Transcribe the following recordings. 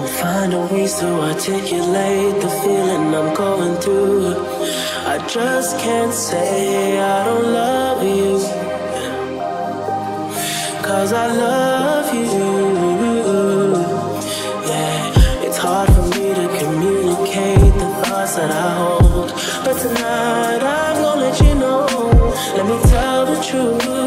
I'm finding ways to articulate the feeling I'm going through. I just can't say I don't love you. Cause I love you. Yeah, it's hard for me to communicate the thoughts that I hold. But tonight I'm gonna let you know. Let me tell the truth.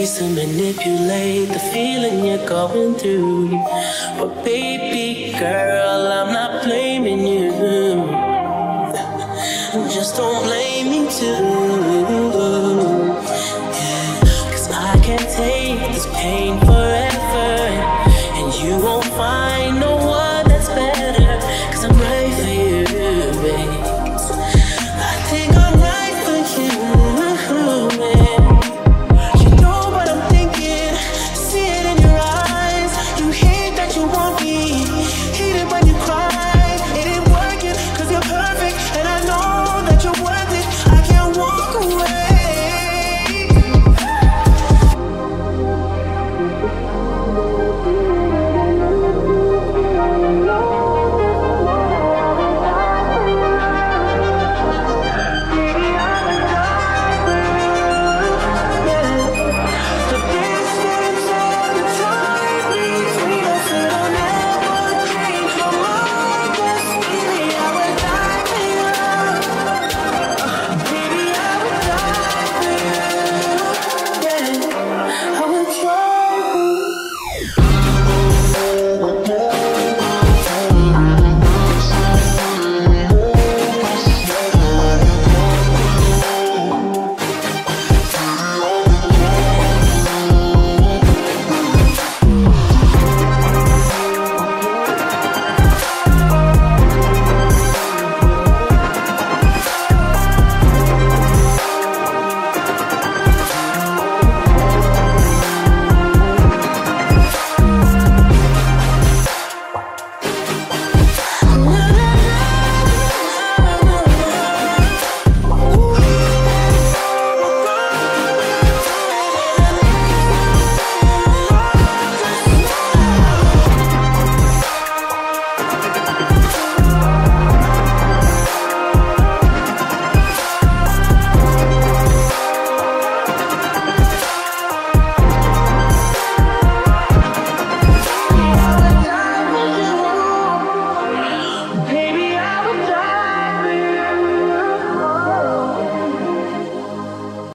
Ways to manipulate the feeling you're going through. But baby girl, I'm not blaming you. Just don't blame me too. Yeah, Cause I can't take this pain forever.